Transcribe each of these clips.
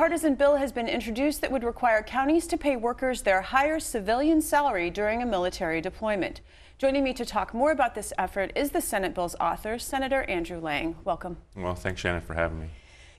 bipartisan bill has been introduced that would require counties to pay workers their higher civilian salary during a military deployment. Joining me to talk more about this effort is the Senate bill's author, Senator Andrew Lang. Welcome. Well, thanks, Shannon, for having me.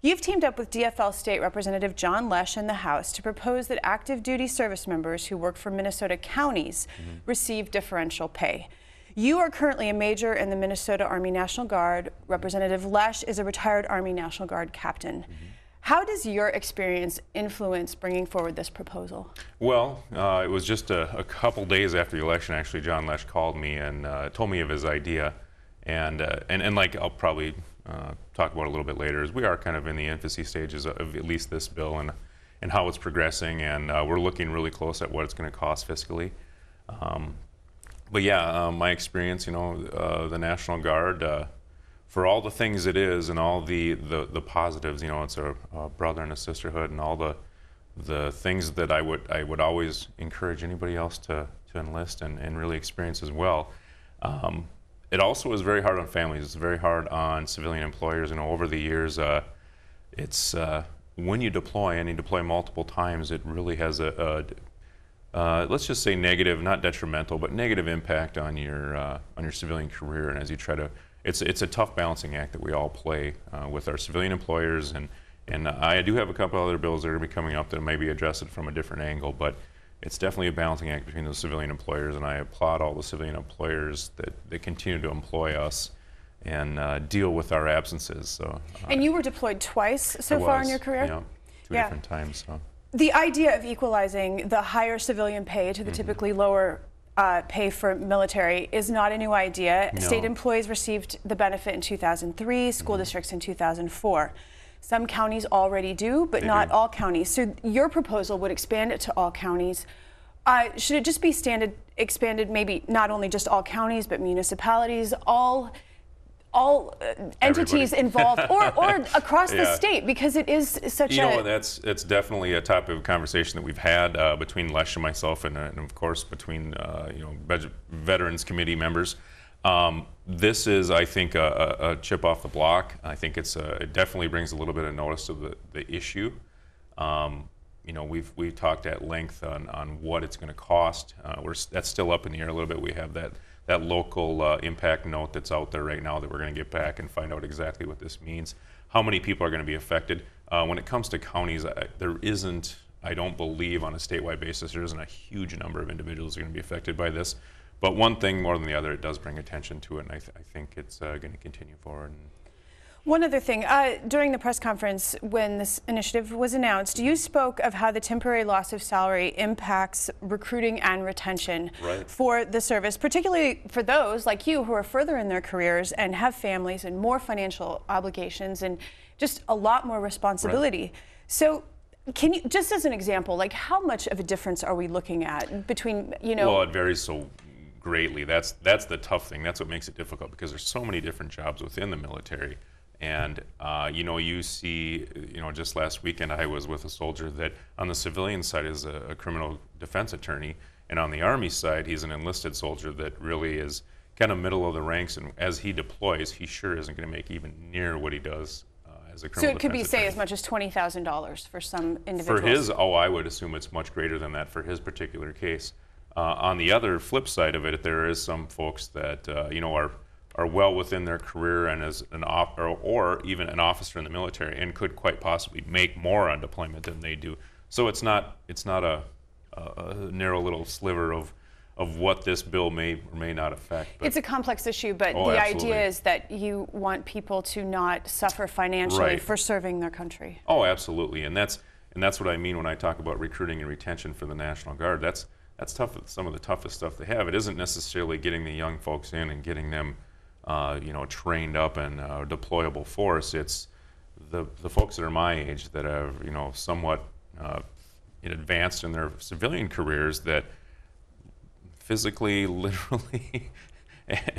You've teamed up with DFL State Representative John Lesch in the House to propose that active duty service members who work for Minnesota counties mm -hmm. receive differential pay. You are currently a major in the Minnesota Army National Guard. Representative Lesch is a retired Army National Guard captain. Mm -hmm. How does your experience influence bringing forward this proposal? Well, uh, it was just a, a, couple days after the election, actually, John Lesch called me and uh, told me of his idea. And, uh, and, and like I'll probably uh, talk about a little bit later, is we are kind of in the infancy stages of, at least this bill and, and how it's progressing. And uh, we're looking really close at what it's going to cost fiscally. Um, but yeah, um, my experience, you know, uh, the National Guard, for all the things it is and all the, the, the positives, you know, it's a, a, brother and a sisterhood and all the, the things that I would, I would always encourage anybody else to, to enlist and, and really experience as well. Um, it also is very hard on families. It's very hard on civilian employers. You know, over the years, uh, it's uh, when you deploy and you deploy multiple times, it really has a, a uh, let's just say negative, not detrimental, but negative impact on your uh, on your civilian career. And as you try to it's it's a tough balancing act that we all play uh, with our civilian employers and and I do have a couple other bills that are going to be coming up that maybe address it from a different angle, but it's definitely a balancing act between those civilian employers, and I applaud all the civilian employers that, that continue to employ us and uh, deal with our absences. So. Uh, and you were deployed twice so far in your career. Yeah, two yeah. different times. So. The idea of equalizing the higher civilian pay to the mm -hmm. typically lower uh, pay for military is not a new idea. No. State employees received the benefit in 2003, school mm -hmm. districts in 2004. Some counties already do, but they not do. all counties. So your proposal would expand it to all counties. Uh, should it just be standard, expanded, maybe not only just all counties, but municipalities, all all uh, entities involved or, or across yeah. the state because it is such you a... You know, that's it's definitely a topic of conversation that we've had uh, between Lesch and myself and, uh, and of course between, uh, you know, Veterans Committee members. Um, this is, I think, a, a, chip off the block. I think it's a, it definitely brings a little bit of notice of the, the issue. Um, you know, we've we've talked at length on, on what it's going to cost. Uh, we're that's still up in the air a little bit. We have that that local uh, impact note that's out there right now that we're going to get back and find out exactly what this means. How many people are going to be affected? Uh, when it comes to counties, I, there isn't, I don't believe, on a statewide basis, there isn't a huge number of individuals are going to be affected by this. But one thing more than the other, it does bring attention to it, and I, th I think it's uh, going to continue forward. One other thing, uh, during the press conference when this initiative was announced, you spoke of how the temporary loss of salary impacts recruiting and retention right. for the service, particularly for those like you who are further in their careers and have families and more financial obligations and just a lot more responsibility. Right. So can you, just as an example, like how much of a difference are we looking at between, you know? Well, it varies so greatly. That's, that's the tough thing. That's what makes it difficult because there's so many different jobs within the military. And uh, you know, you see, you know, just last weekend I was with a soldier that on the civilian side is a, a criminal defense attorney, and on the Army side he's an enlisted soldier that really is kind of middle of the ranks. And as he deploys, he sure isn't going to make even near what he does uh, as a criminal. So it could be, attorney. say, as much as twenty thousand dollars for some individuals. For his, oh, I would assume it's much greater than that for his particular case. Uh, on the other flip side of it, there is some folks that uh, you know are are well within their career and as an or, or, even an officer in the military and could quite possibly make more on deployment than they do. So it's not it's not a, a, a narrow little sliver of of what this bill may or may not affect. But it's a complex issue, but oh, the absolutely. idea is that you want people to not suffer financially right. for serving their country. Oh, absolutely, and that's and that's what I mean when I talk about recruiting and retention for the National Guard. That's that's tough. Some of the toughest stuff they have. It isn't necessarily getting the young folks in and getting them uh, you know, trained up and uh, deployable force. It's the, the folks that are my age that have, you know, somewhat uh, advanced in their civilian careers that physically, literally,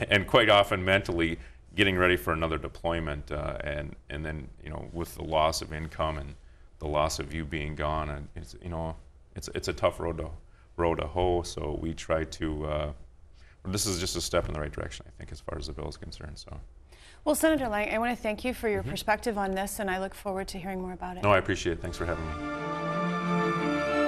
and quite often mentally getting ready for another deployment uh, and, and then, you know, with the loss of income and the loss of you being gone, and it's, you know, it's, it's a tough road to, road to hoe, so we try to uh, this is just a step in the right direction, I think, as far as the bill is concerned. So. Well, Senator Lang, I want to thank you for your mm-hmm. perspective on this, and I look forward to hearing more about it. No, I appreciate it. Thanks for having me.